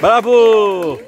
Bravo!